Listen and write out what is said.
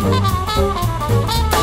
Música